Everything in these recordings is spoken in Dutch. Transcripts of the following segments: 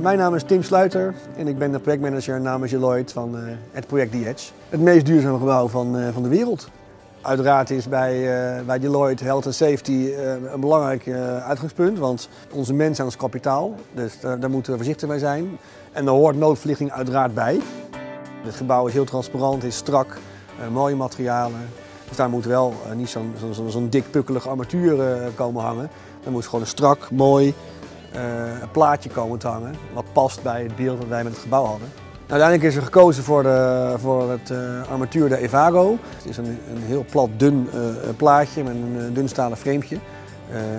Mijn naam is Tim Sluiter en ik ben de projectmanager namens Deloitte van uh, het project DH. Het meest duurzame gebouw van, uh, van de wereld. Uiteraard is bij, uh, bij Deloitte Health and Safety een belangrijk uitgangspunt, want onze mensen zijn ons kapitaal, dus daar moeten we voorzichtig mee zijn. En daar hoort noodverlichting uiteraard bij. Het gebouw is heel transparant, is strak, mooie materialen. Dus daar moet wel niet zo'n zo, zo, dik pukkelig armatuur komen hangen. Er moet gewoon een strak, mooi, een plaatje komen te hangen. Wat past bij het beeld dat wij met het gebouw hadden. Uiteindelijk is er gekozen voor, de, voor het uh, armatuur de Evago. Het is een, een heel plat, dun uh, plaatje met een dun stalen framepje.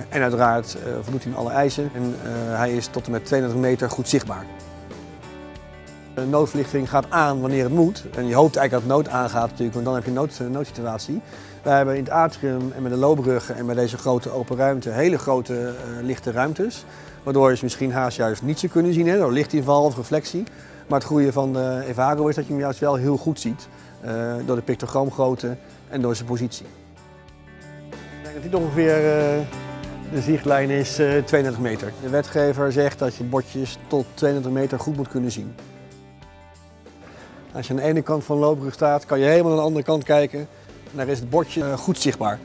en uiteraard voldoet hij alle eisen. En hij is tot en met 32 meter goed zichtbaar. De noodverlichting gaat aan wanneer het moet. En je hoopt eigenlijk dat nood aangaat natuurlijk, want dan heb je een nood, noodsituatie. Wij hebben in het atrium en met de loopbruggen en met deze grote open ruimte hele grote uh, lichte ruimtes. Waardoor je misschien haast juist niet zou kunnen zien, hè, door lichtinval of reflectie. Maar het goede van de Evago is dat je hem juist wel heel goed ziet. Uh, door de pictograamgrootte en door zijn positie. Ik denk dat dit ongeveer de zichtlijn is 32 meter. De wetgever zegt dat je bordjes tot 32 meter goed moet kunnen zien. Als je aan de ene kant van de loopbrug staat, kan je helemaal aan de andere kant kijken. En daar is het bordje goed zichtbaar.